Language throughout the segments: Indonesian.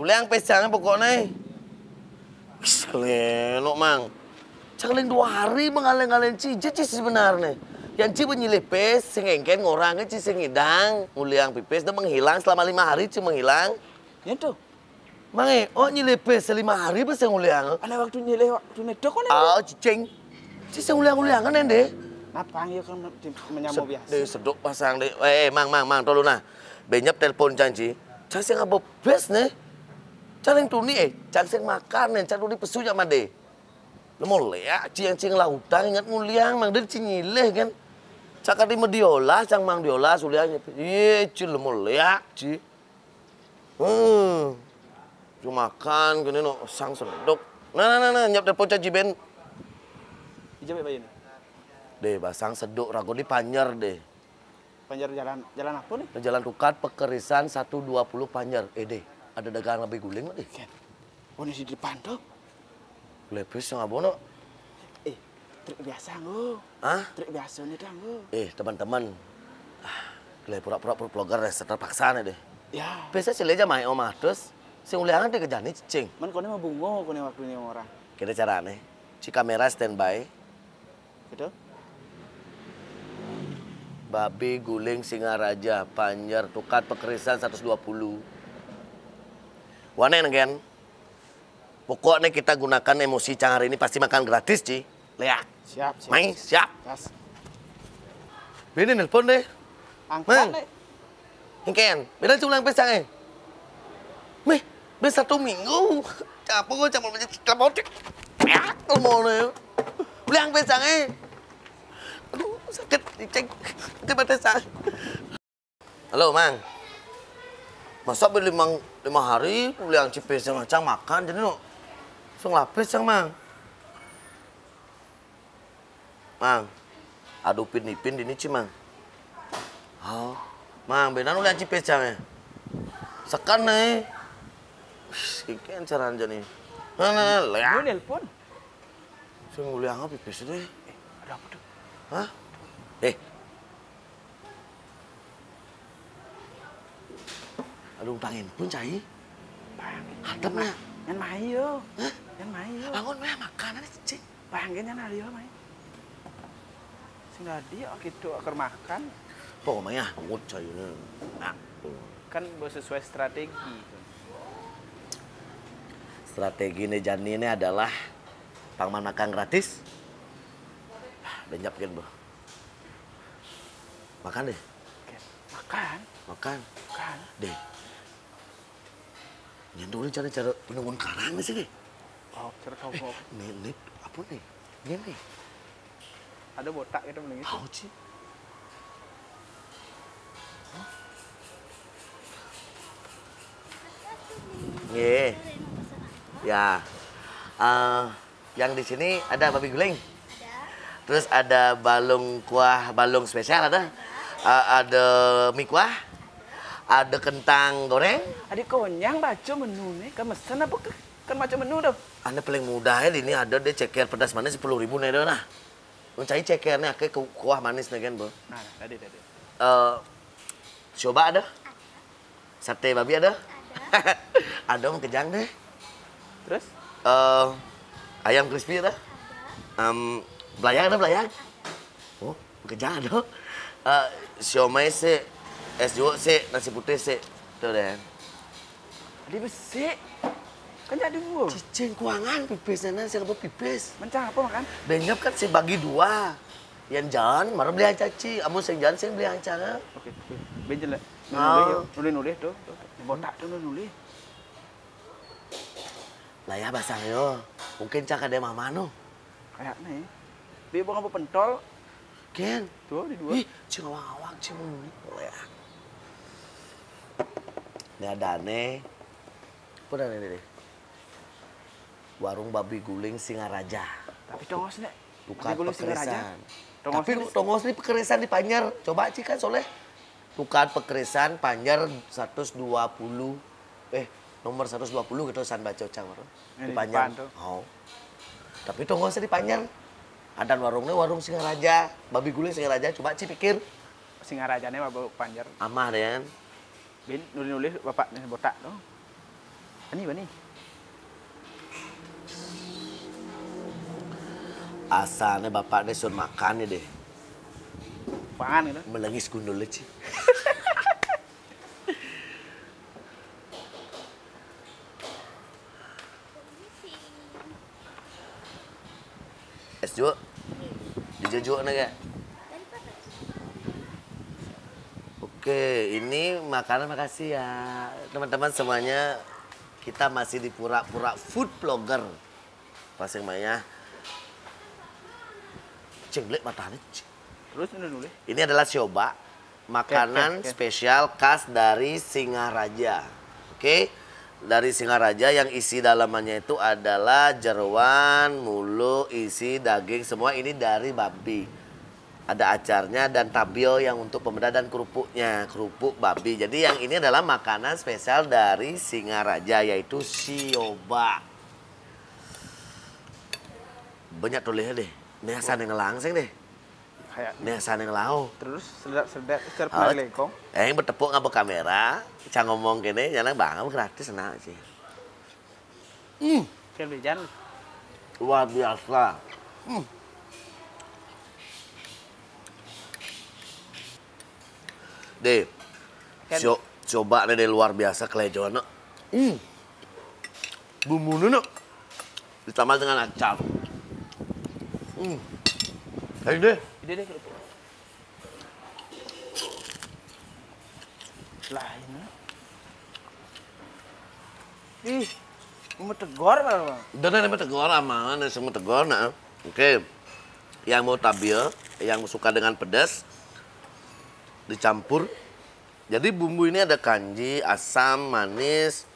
Ulang pesangnya pokoknya. Wis kelenok, Mang. Cakling dua hari mengaleng-aleng cije ci sebenarnya. Yang ci menyilih pes, sengengken ngorangnya ci sengidang. Uliang pipes dan menghilang selama lima hari ci menghilang. Ya tuh. Mange, oh nyilih pes selima hari pas yang uliang. Ada waktu nyileh waktu nedok kan. Oh, cicing. Ci seng uliang-uliang kan ende. Napang ya kan menyamuk biasa. Deh, sedok pasang deh. Eh, mang, mang, mang, tolong nah. Benyap telepon janji. Cang sing apa bes nih? Cang yang tuni eh, cang sing makan nih, cang tuni pesu sama deh. Lemo lea, ci yang cing lautan ingat nguliang, mang dia cinyileh kan. Cang kadi mediola, cang mang diola, sulianya. Iya, ci lemo lea, ci. Hmm, cuma makan, gini no, sang sedok. Nah, nah, nah, nah, nyap telepon janji ben. Ijab ya. Deh, basang sedok, ragu di panjer deh. Panjar jalan jalan apa nih? Di Jalan Tukat, Pekerisan 120 Panjar. Eh deh, ada dagangan lebih guling deh? Ken. Ini di depan tuh. Lepis yang abono. Eh, trik biasa nggo. Hah? Trik biasa nih dah nggo. Eh teman-teman, ah, gile pura-pura vlogger deh, terpaksa nih deh. Ya. Biasa sih aja main omah terus, si uliangan dia kejani cicing. Man kau ini mau bungo kau ini waktu ini orang. Kita carane, si kamera standby, Gitu? babi guling Singaraja, Panjar, Tukat, Pekerisan 120. Wanen kan? Pokoknya kita gunakan emosi cang hari ini pasti makan gratis, Ci. Lihat. Siap, siap. Main, siap. Gas. Ini nelpon deh. Angkat Man. nih. Ingken, beda culang pesang eh. Meh, beda satu minggu. Capek gue campur macam cekap otik. Ya, mau nih. Ulang pesang eh. Aduh, sakit, dicek. Coba pesang. Halo, Mang. Masa beli lima, lima hari, ulang cipes yang macam makan, jadi no. Langsung lapis yang Mang. Mang, adupin ipin di ini, Ci, Mang. Oh, mang benar udah cipes ya. Sekan nih. Sekian cara aja nih. Nah, nah, Lu lihat. nelpon. Saya nguliah apa pipis deh. Eh, ada apa tuh? Hah? Eh. Aduh, pangin pun cai. Bang. Hadap na. Yan mai yo. Yan mai yo. Bangun mah makanan cik. Bang, yan ada yo mai. Sing dia gitu akar makan Pokoknya ngut cai ini. Nah, kan sesuai strategi. strategi nih Jani ini adalah pangman makan gratis. Lenyap kan, Bu. Makan deh. Makan, makan. makan. Deh. Nyentuhin cara cara penunggun karang sih deh. Oh, cerita kok. Nih, nih, apa nih? Ini nih. Ada botak gitu mending itu. Tahu sih. Nih. Ya. Eh, yang di sini ada babi guling. Terus ada balung kuah balung spesial ada. Eh, ada mie kuah. Ada kentang goreng. Adik konyang baca menu nih, kan mesen apa ke? Kan macam menu tuh. Anda paling mudah ya ini ada deh ceker pedas manis sepuluh ribu nih nah. Mencari cekernya ke kuah manis nih kan bu. Nah, nah, tadi tadi. Eh, coba ada? Sate babi ada? ada mau kejang deh. Terus? Eh, ayam crispy ada? Um, belayang ada belayang? Oh, kejang ada. Eh, siomay sih, es jeruk sih, nasi putih sih. Tuh deh. Adik besi. Kan jadi dua. Cicing kuangan pipis nana siapa pipis? Mencang apa makan? Benyap kan si bagi dua. Yang jalan, marah beli caci. Amun sing jalan, sing beli ancana. Oke, benjel lah. Oh. Nulis, nulis tuh. Botak tuh nulis. Lah ya basang yo. Mungkin cak ada mama no. Kayak nih. Dia bukan apa pentol. Ken. Tuh di dua. Ih, cing awang-awang cing. Leak. Ini ada aneh. Apa ada ini deh? Warung babi guling Singaraja. Tapi tongos nih. Tukar pekerisan. Tongos Tapi tongos ini pekerisan di Panjar. Coba cik kan soleh. Tukar pekerisan Panjar 120. Eh, nomor 120 gitu san cang Ini Di Panjar. Oh. Tapi tongosnya di Panjar. Ada warungnya warung Singaraja. Babi guling Singaraja. Coba cik pikir. Singarajanya bau panjar. Amah deh kan. Ben nulis nulis bapak nih botak tuh. Ini apa nih? Asalnya bapak deh suruh makan nih deh. Apaan gitu? Melengis gundul sih. Es juga. Dijujuk nih Oke, ini makanan makasih ya. Teman-teman semuanya kita masih di pura-pura food blogger. Pasang Maya. Cenglek matanya. cing. Terus ini dulu. Ini adalah sioba, makanan oke, oke. spesial khas dari Singaraja. Oke, dari Singaraja yang isi dalamannya itu adalah jeruan, mulu, isi daging semua ini dari babi. Ada acarnya dan tabio yang untuk pemeda dan kerupuknya, kerupuk babi. Jadi yang ini adalah makanan spesial dari Singaraja yaitu sioba. Banyak tulisnya deh. Ini asal yang ngelangsing deh. Asal yang lau. terus sedap-sedap Oh. serba lekong. Eh, yang bertepuk ngapa kamera, cang ngomong kene, jangan bang, gratis enak sih. Hmm, bejan. luar biasa. Hmm. Deh, Kan- co- coba deh deh, luar biasa kelejoan. nak. Hmm. Bumbunya nak. Ditambah dengan acar. Hmm. Ayo deh. Ide deh kerupuk. Ini. Ih, mau tegor malah. Udah nih tegor aman, semua tegor nah. Oke. Yang mau tabir, yang suka dengan pedas dicampur. Jadi bumbu ini ada kanji, asam, manis,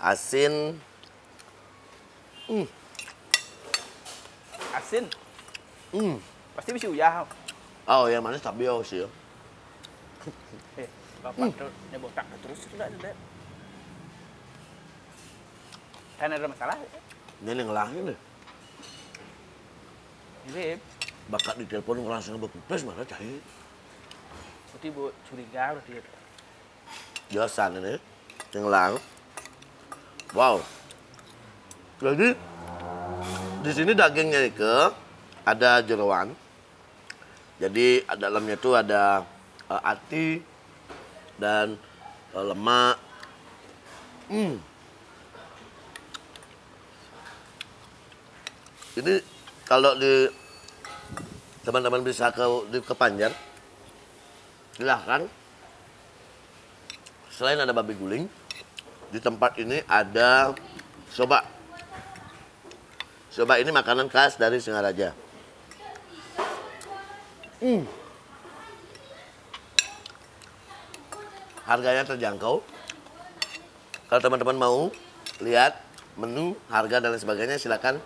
asin. Asin. Hmm. Pasti bisa uyah. Oh, yang manis tabio sih. ya. Eh, bapak tuh nyebotak terus sudah ada. Kan ada masalah. Ini yang lain deh. Ini Bakat di telepon langsung berkupes mana cahit. Berarti bu curiga berarti. Jelasan ini. Yang lang. Wow. Jadi di sini dagingnya ke ada jeruan. Jadi dalamnya itu ada eh, ati dan eh, lemak. Hmm. Ini kalau di teman-teman bisa ke di ke silahkan Selain ada babi guling, di tempat ini ada soba. Soba ini makanan khas dari Singaraja. Hmm. Harganya terjangkau. Kalau teman-teman mau lihat menu, harga dan lain sebagainya, silakan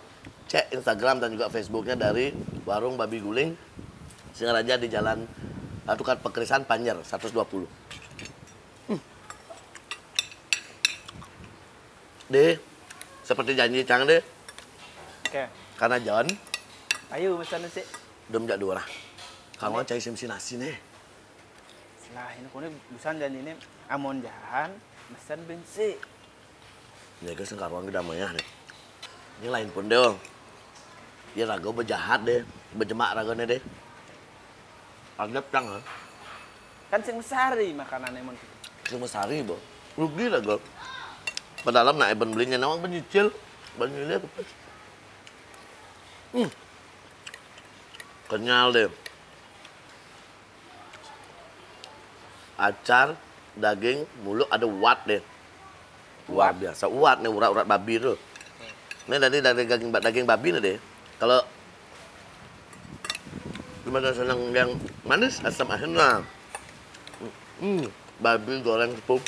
cek Instagram dan juga Facebooknya dari Warung Babi Guling Singaraja di Jalan Tukar Pekerisan Panjer 120. Deh, seperti janji Cang deh, Oke. karena John Ayo pesan sih. belum jadi dua lah. Kamu cai simsi nasi nih. Lah ini kone busan dan ini amon jahan pesan bensin. Ya guys, sekarang kita damainya nih. Ini lain pun deh, Om. Ya rago berjahat deh, berjemak ragonya deh. Adep Cang, ha? Kan sing sari makanan emang. Cuma sehari, Bo. Rugi lah, gue. Padahal nak eben belinya nawang penyicil. Banyaknya apa? Hmm. Kenyal deh. Acar, daging, mulut ada uat deh. Luar biasa. Uat nih, urat-urat babi tuh. Ini tadi dari daging, daging babi nih deh. Kalau gimana senang yang manis, asam asin lah. Hmm, babi goreng tepung.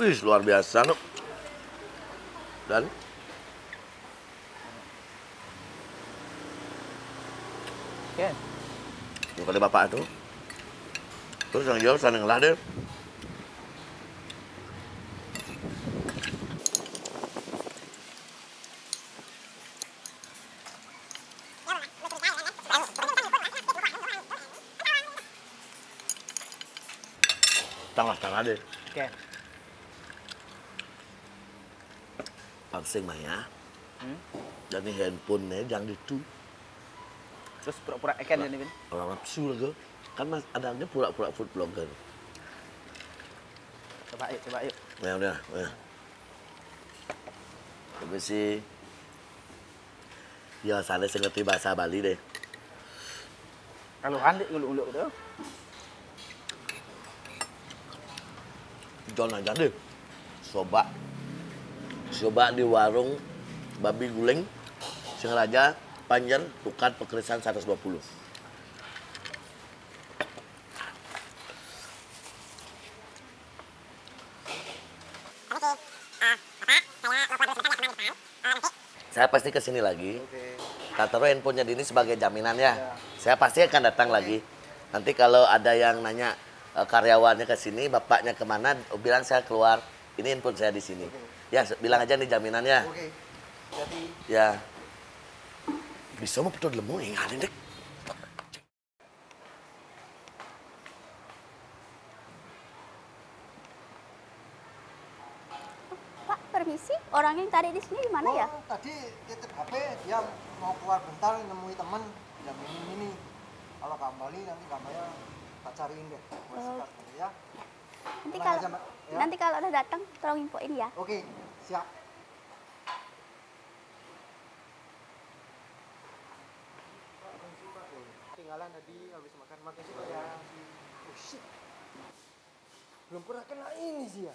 Wih, luar biasa, no. Dan Oke. yang kali bapak itu. Terus yang jauh sana ngelah deh. Tengah-tengah deh. Oke. Pangsing mah ya. Hmm? Dan ini handphonenya jangan itu. Terus pura-pura eken ya nih, Bin. Orang nafsu lah Kan mas, adanya pura-pura food blogger. Coba yuk, coba yuk. Ya udah, ya. Tapi sih Ya, sana saya ngerti bahasa Bali deh. Kalau kan uluk-uluk tuh. John aja deh. Coba. Coba di warung babi guling Singaraja Panjen tukar pekerisan 120. Saya pasti ke sini lagi. Oke. Tak taruh handphonenya Dini sebagai jaminan ya. Saya pasti akan datang lagi. Nanti kalau ada yang nanya eh, karyawannya ke sini, bapaknya ke mana, bilang saya keluar. Ini handphone saya di sini. Ya, bilang aja nih jaminannya. Oke. Jadi Ya. Bisa mau betul lemu, ingatin dek. Pak, permisi. Orang yang tadi di sini di mana ya? oh, tadi titip HP dia mau keluar bentar nemui teman jam ini ini. Kalau kembali nanti gambarnya tak cariin deh. Buat Oh. ya. Nanti kalau ya. nanti kalau udah datang tolong infoin ya. Oke, siap. Tinggalan tadi habis makan makan sih ya. Oh shit. Belum pernah kena ini sih ya.